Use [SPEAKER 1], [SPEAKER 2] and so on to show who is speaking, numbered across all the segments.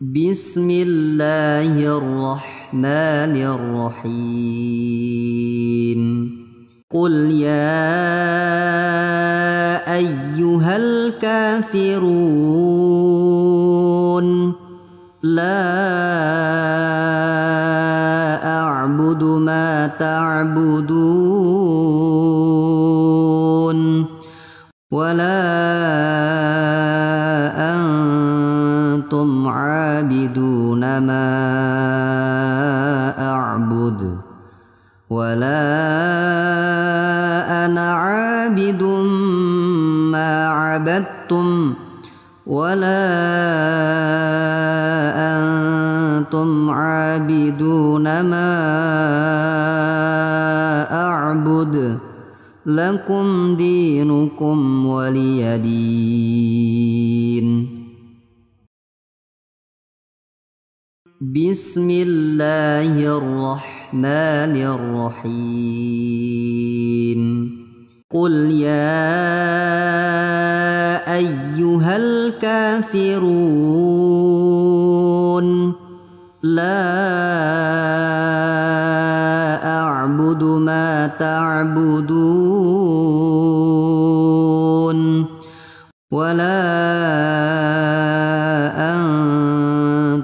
[SPEAKER 1] بسم الله الرحمن الرحيم. قل يا أيها الكافرون لا أعبد ما تعبدون ولا أعبد ولا أنا عابد ما عبدتم ولا أنتم عابدون ما أعبد. لكم دينكم ولي دين. بسم الله الرحمن الرحيم. قل يا أيها الكافرون لا أعبد ما تعبدون ولا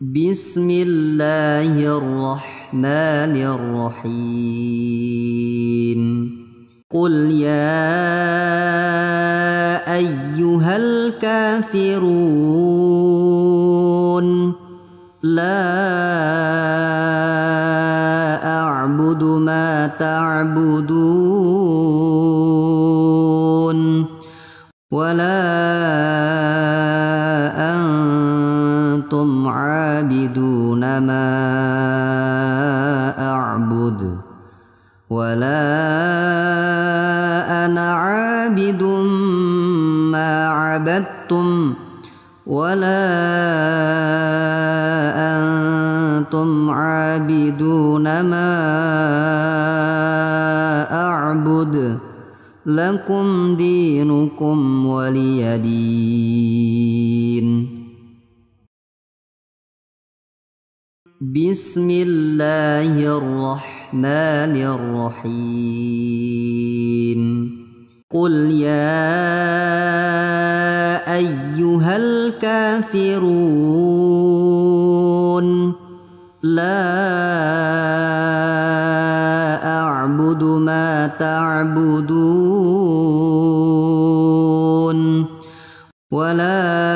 [SPEAKER 1] بسم الله الرحمن الرحيم. قل يا أيها الكافرون لا أعبد ما تعبدون أنا عابد ما عبدتم ولا أنتم عابدون ما أعبد. لكم دينكم ولي دين. بسم الله الرحمن الرحيم. قل يا أيها الكافرون لا أعبد ما تعبدون ولا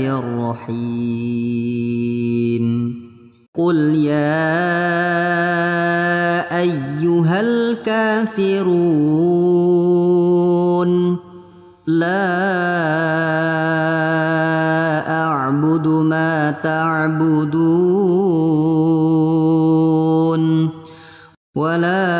[SPEAKER 1] الرحيم. قل يا ايها الكافرون لا اعبد ما تعبدون ولا